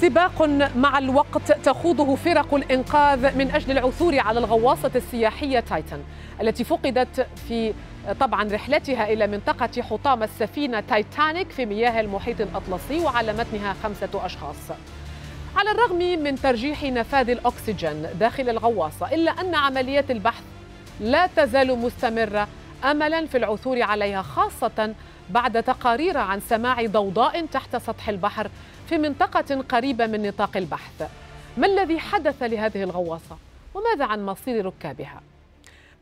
سباق مع الوقت تخوضه فرق الإنقاذ من أجل العثور على الغواصة السياحية تايتان التي فقدت في طبعا رحلتها إلى منطقة حطام السفينة تايتانيك في مياه المحيط الأطلسي وعلى متنها خمسة أشخاص. على الرغم من ترجيح نفاذ الأكسجين داخل الغواصة إلا أن عملية البحث لا تزال مستمرة أملا في العثور عليها خاصة بعد تقارير عن سماع ضوضاء تحت سطح البحر في منطقة قريبة من نطاق البحث. ما الذي حدث لهذه الغواصة؟ وماذا عن مصير ركابها؟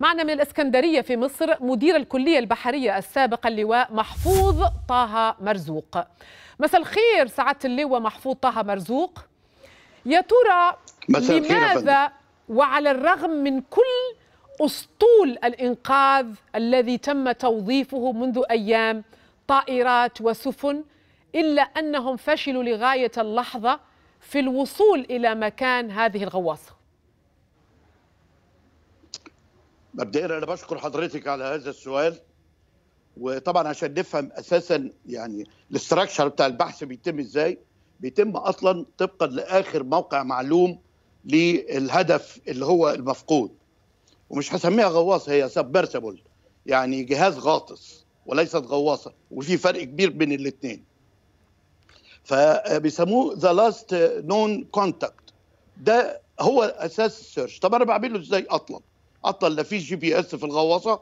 معنا من الإسكندرية في مصر مدير الكلية البحرية السابق اللواء محفوظ طه مرزوق. مساء الخير سعادة اللواء محفوظ طه مرزوق. يا ترى لماذا وعلى الرغم من كل أسطول الإنقاذ الذي تم توظيفه منذ أيام طائرات وسفن إلا أنهم فشلوا لغاية اللحظة في الوصول إلى مكان هذه الغواصة. مبدئيا أنا بشكر حضرتك على هذا السؤال وطبعا عشان نفهم أساسا يعني الاستراكشر بتاع البحث بيتم إزاي بيتم أصلا طبقا لآخر موقع معلوم للهدف اللي هو المفقود. ومش هسميها غواصة هي submersible يعني جهاز غاطس وليست غواصة وفي فرق كبير بين الاثنين فبيسموه the last known contact ده هو أساس ال search. طب أنا بعمله إزاي أصلا؟ أصلا لا في GPS في الغواصة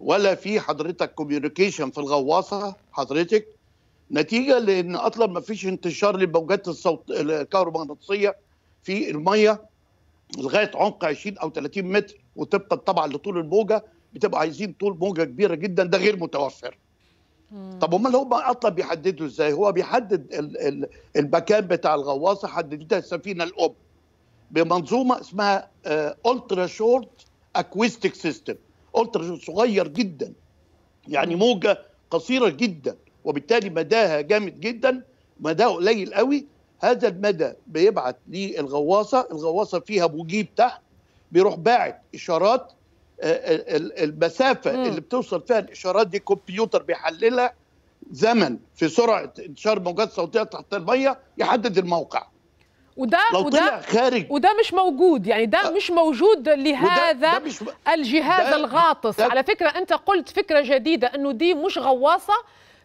ولا في حضرتك communication في الغواصة حضرتك. نتيجة لأن أصلا ما فيش انتشار للموجات الصوت الكهرومغناطيسية في المية لغاية عمق 20 أو 30 متر وطبقا طبعا لطول الموجة. بتبقى عايزين طول موجة كبيرة جدا ده غير متوفر. طب امال هو أصلا بيحددوا إزاي؟ هو بيحدد ال ال المكان بتاع الغواصة حددتها السفينة الأم بمنظومة اسمها ultra short acoustic system ultra صغير جدا. يعني موجة قصيرة جدا وبالتالي مداها جامد جدا مداها قليل قوي. هذا المدى بيبعت للغواصة الغواصة فيها مجيب تحت بيروح باعت إشارات المسافة مم. اللي بتوصل فيها الإشارات دي كمبيوتر بيحللها زمن في سرعة انتشار موجات صوتية تحت المية يحدد الموقع وده لو وده طلع خارج وده مش موجود يعني ده مش موجود لهذا ده مش الجهاز ده الغاطس ده على فكرة أنت قلت فكرة جديدة إنه دي مش غواصة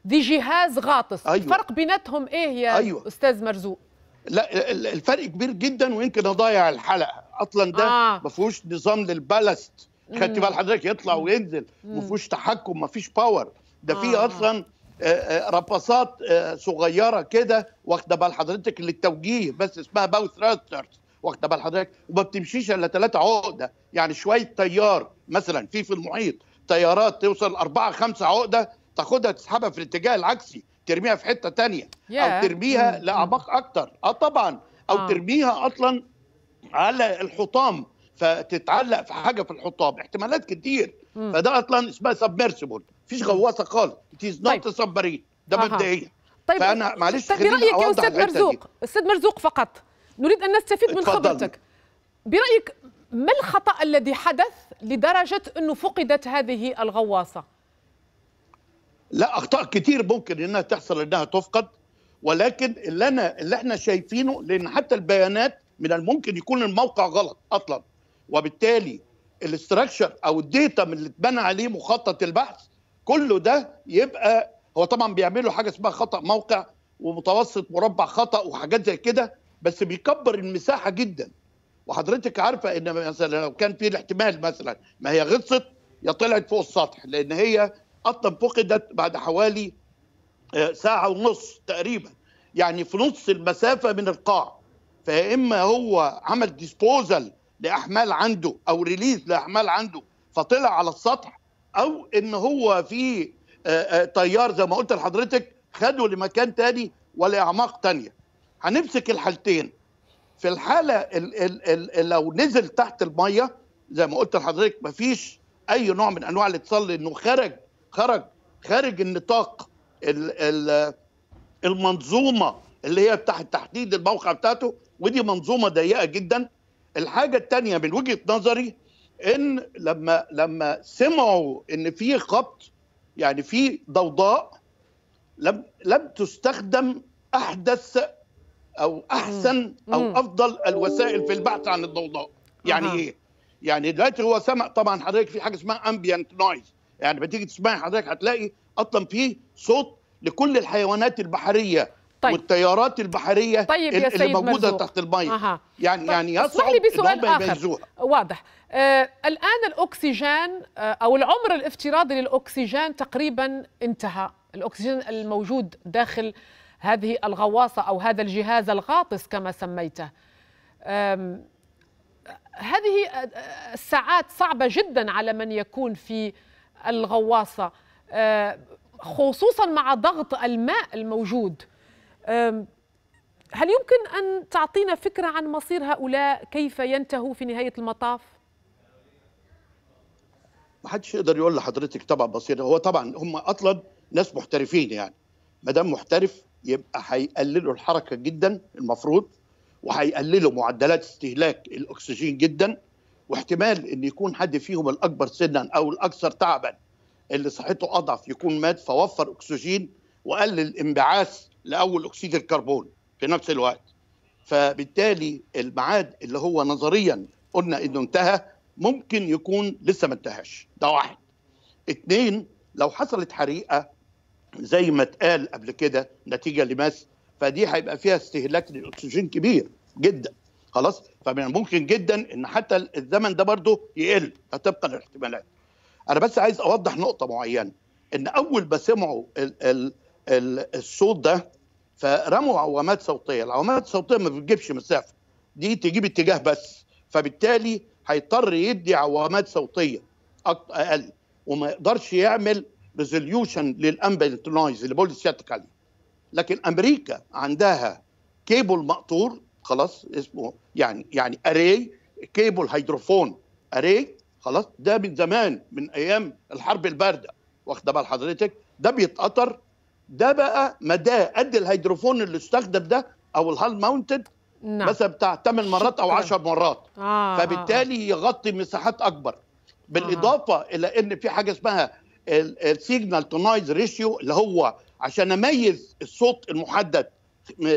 دي جهاز غاطس أيوة. الفرق بيناتهم إيه يا أيوة. أستاذ مرزوق لا الفرق كبير جدا ويمكن أضيع الحلقة أصلا ده آه. ما فيهوش نظام لل ballast خدت بال حضرتك يطلع وينزل ما فيهوش تحكم ما فيش power ده فيه آه. أصلا رفاصات صغيرة كده واخدة بال حضرتك للتوجيه بس اسمها bow thrusters واخدة بال حضرتك. وما بتمشيش إلا ثلاثة عقدة يعني شوية تيار. مثلا في في المحيط تيارات توصل أربعة خمسة عقدة تاخدها تسحبها في الاتجاه العكسي ترميها في حتة تانية. ياه. أو ترميها. لأعماق أكتر. آه طبعا. أو آه. ترميها أصلا على الحطام. فتتعلق في حاجة في الحطام احتمالات كتير مم. فده أصلا اسمها submersible مفيش غواصة خالص it is. not submarine ده. مبدئيا طيب فأنا معلش طيب خليني برايك يا أستاذ. مرزوق أستاذ مرزوق فقط نريد أن نستفيد من. خبرتك برأيك ما الخطأ الذي حدث لدرجة أنه فقدت هذه الغواصة لا أخطاء كتير ممكن إنها تحصل إنها تفقد ولكن اللي أنا اللي إحنا شايفينه لأن حتى البيانات من الممكن يكون الموقع غلط أصلا وبالتالي ال structure أو ال data من اللي اتبنى عليه مخطط البحث كله ده يبقى هو طبعا بيعملوا حاجة اسمها خطأ موقع ومتوسط مربع خطأ وحاجات زي كده بس بيكبر المساحة جدا. وحضرتك عارفة إن مثلا لو كان في الاحتمال مثلا ما هي غطست يا طلعت فوق السطح لأن هي أصلا فقدت بعد حوالي آه، ساعة ونص تقريبا. يعني في نص المسافة من القاع. فيا إما هو عمل disposal لأحمال عنده أو release لأحمال عنده فطلع على السطح أو إن هو في آه، آه، تيار زي ما قلت لحضرتك خده لمكان تاني ولأعماق تانية. هنمسك الحالتين. في الحالة ال ال ال لو نزل تحت المية زي ما قلت لحضرتك مفيش أي نوع من أنواع الاتصال لأنه خرج خرج خارج النطاق ال ال المنظومة اللي هي بتاعت تحديد الموقع بتاعته ودي منظومة ضيقة جدا. الحاجة الثانية من وجهة نظري إن لما لما سمعوا إن في خبط يعني في ضوضاء لم لم تستخدم أحدث أو أحسن أو. أفضل الوسائل في البحث عن الضوضاء. يعني. إيه؟ يعني دلوقتي هو سمع طبعا حضرتك في حاجة اسمها امبيانت نويز يعني بتيجي تسمعي حضرتك هتلاقي أصلا في صوت لكل الحيوانات البحرية. طيب. والتيارات البحرية طيب يا اللي موجودة مرزوق. تحت المية أها. يعني طيب، يعني يصعب بسؤال آخر. يميزوها واضح آه الآن الأكسجين آه أو العمر الافتراضي للأكسجين تقريبا انتهى الأكسجين الموجود داخل هذه الغواصة أو هذا الجهاز الغاطس كما سميته آم، هذه آه، الساعات صعبة جدا على من يكون في الغواصة آه، خصوصا مع ضغط الماء الموجود هل يمكن أن تعطينا فكرة عن مصير هؤلاء؟ كيف ينتهوا في نهاية المطاف؟ ما حدش يقدر يقول لحضرتك طبعا بصير هو طبعا هم أصلا ناس محترفين يعني. ما دام محترف يبقى هيقللوا الحركة جدا المفروض وهيقللوا معدلات استهلاك الأكسجين جدا. واحتمال إن يكون حد فيهم الأكبر سنا أو الأكثر تعبا اللي صحته أضعف يكون مات فوفر أكسجين وقلل انبعاث لأول أكسيد الكربون في نفس الوقت. فبالتالي الميعاد اللي هو نظريا قلنا إنه انتهى ممكن يكون لسه ما انتهاش. ده واحد. اتنين لو حصلت حريقة زي ما اتقال قبل كده نتيجة لماس فدي هيبقى فيها استهلاك للأكسجين كبير جدا. خلاص؟ فمن الممكن جدا إن حتى الزمن ده برضه يقل طبقا للاحتمالات أنا بس عايز أوضح نقطة معينة. إن أول ما سمعوا الصوت ده فرموا عوامات صوتية. العوامات الصوتية ما بتجيبش مسافه دي تجيب اتجاه بس. فبالتالي هيضطر يدي عوامات صوتية أقل وما يقدرش يعمل resolution لل ambient noise اللي بقول لسيادتك عليه. لكن أمريكا عندها كيبل مقطور خلاص اسمه يعني يعني array cable hydrophone array خلاص. ده من زمان من أيام الحرب الباردة. واخده بال حضرتك؟ ده بيتقطر ده بقى مداه قد ال hydrophone اللي استخدم ده أو ال hull mounted نعم. مثلا بتاع 8 مرات أو شكراً. 10 مرات. آه فبالتالي يغطي مساحات أكبر. بالإضافة إلى إن في حاجة اسمها ال signal to noise ratio اللي هو عشان أميز الصوت المحدد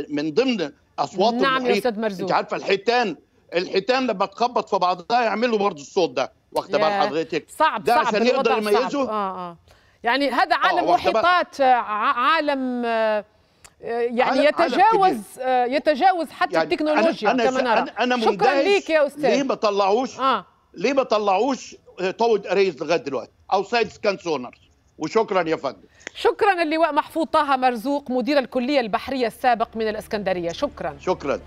من ضمن أصوات نعم يا المحيط. أستاذ أنت مرزوق عارفة الحيتان؟ الحيتان لما تخبط في بعضها يعملوا برضه الصوت ده. واخدة بال يا حضرتك. صعب ده صعب عشان يقدر الوضع صعب. يميزه؟ آه آه. يعني هذا عالم واخدة بال- محيطات آه، عالم آه، آه، يعني عالم- عالم يتجاوز آه، يتجاوز حتى يعني التكنولوجيا أنا كما نرى. أنا شكرا ليك يا ليه أستاذ ما طلعوش؟ آه. ليه ما طلعوش towed arrays لغاية دلوقتي؟ أو side scan sonars وشكرا يا فندم. شكرا اللواء محفوظ طه مرزوق مدير الكلية البحرية السابق من الإسكندرية. شكرا. شكرا.